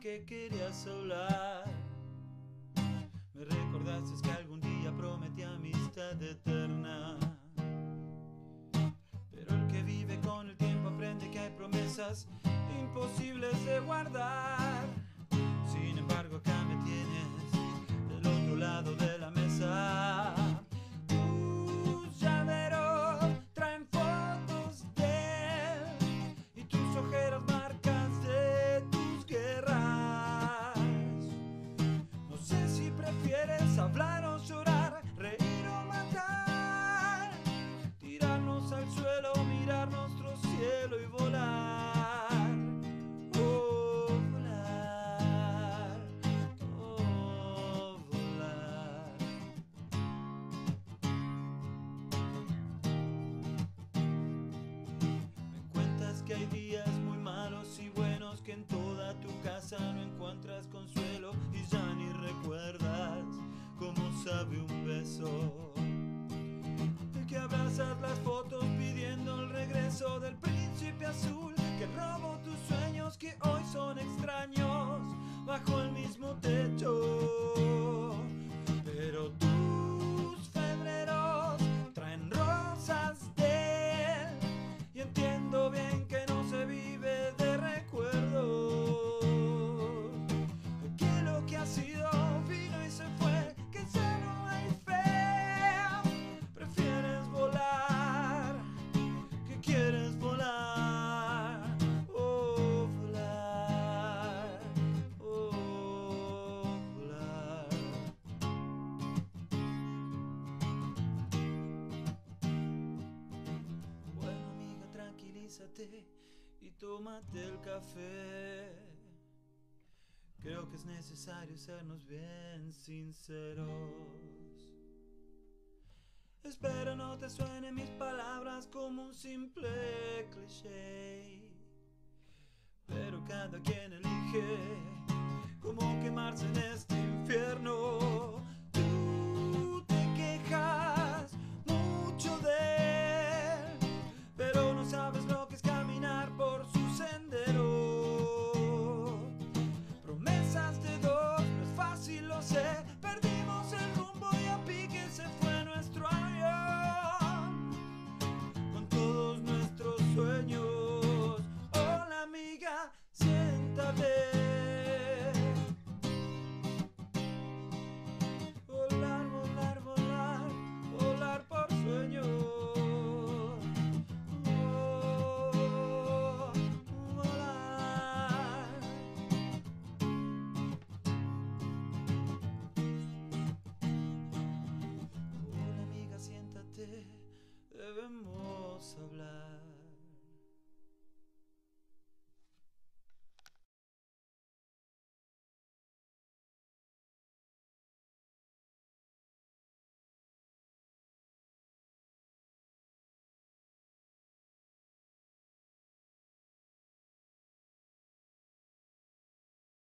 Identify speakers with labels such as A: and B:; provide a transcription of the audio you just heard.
A: que querías hablar. Me recordaste que algún día prometí amistad eterna. Pero el que vive con el tiempo aprende que hay promesas imposibles de guardar. Sin embargo, acá me tienes del otro lado de la mesa. Prefieres hablar o llorar, reír o matar, tirarnos al suelo, mirar nuestro cielo y volar. Oh, volar, oh, volar. Me cuentas que hay días muy malos y buenos que en toda tu casa no encuentras consuelo y ya sabe un beso. Y tómate el café. Creo que es necesario sernos bien sinceros. Espero no te suenen mis palabras como un simple cliché. Pero cada quien elige debemos hablar.